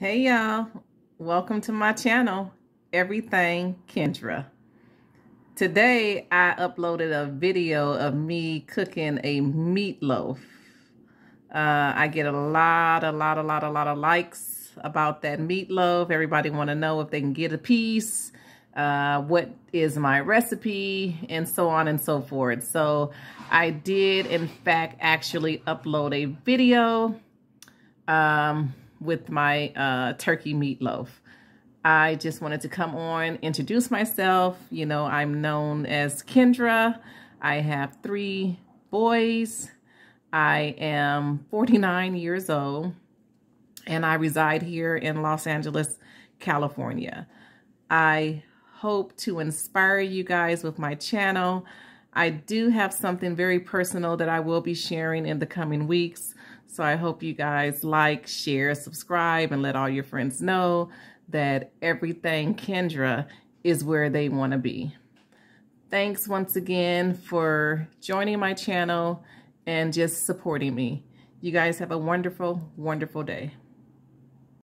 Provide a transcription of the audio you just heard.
Hey y'all, welcome to my channel, Everything Kendra. Today I uploaded a video of me cooking a meatloaf. Uh, I get a lot, a lot, a lot, a lot of likes about that meatloaf. Everybody want to know if they can get a piece, uh, what is my recipe, and so on and so forth. So I did, in fact, actually upload a video. Um, with my uh, turkey meatloaf. I just wanted to come on, introduce myself. You know, I'm known as Kendra. I have three boys. I am 49 years old and I reside here in Los Angeles, California. I hope to inspire you guys with my channel. I do have something very personal that I will be sharing in the coming weeks. So I hope you guys like, share, subscribe, and let all your friends know that everything Kendra is where they want to be. Thanks once again for joining my channel and just supporting me. You guys have a wonderful, wonderful day.